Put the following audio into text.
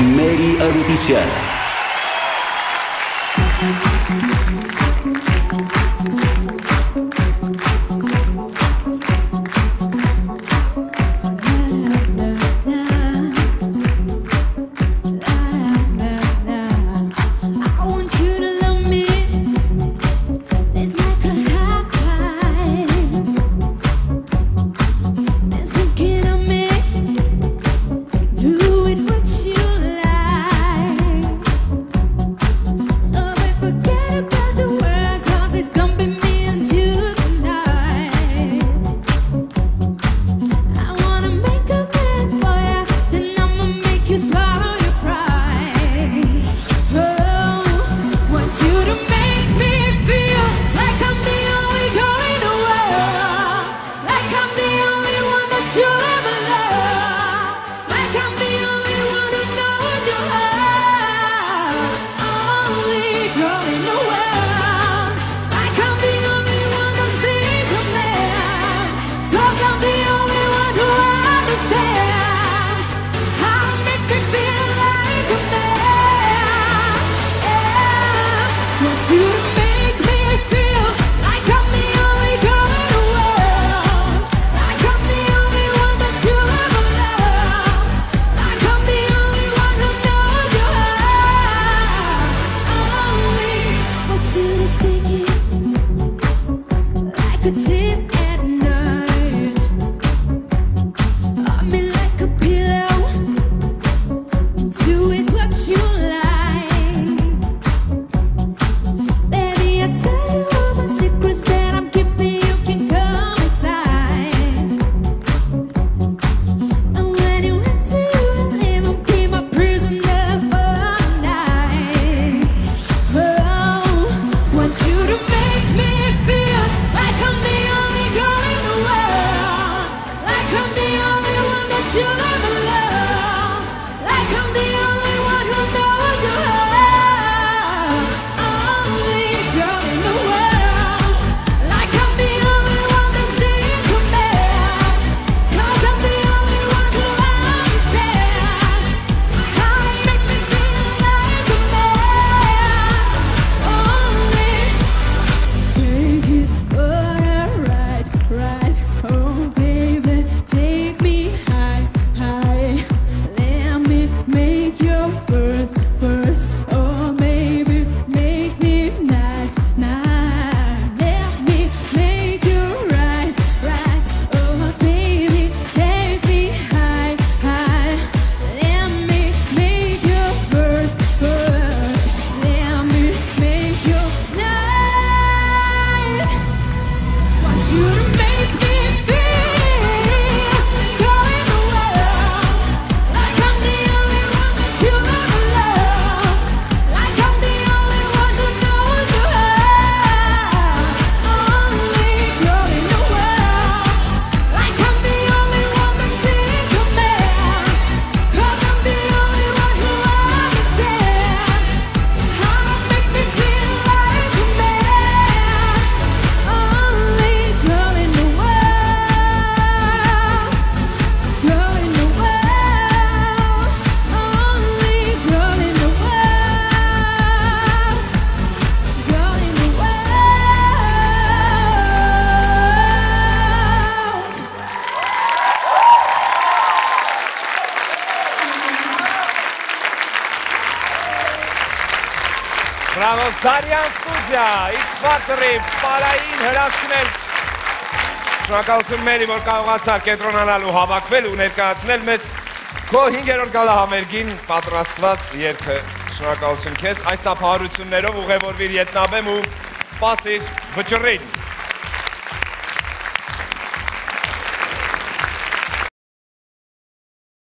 Mary Aruticiana. Հրանոցարյան ստուդյա, X-Factor-ի պարային հրասկներ Շնորակալություն մերի, որ կարողացար կենտրոնանալ ու հավակվել ու ներկայացնել մեզ քո հինգերոր գալա համերգին պատրաստված երգը Շնորակալություն քեզ, այս ապահարություններով ուղևորվիր ետնաբեմ ու սպասիր վճռին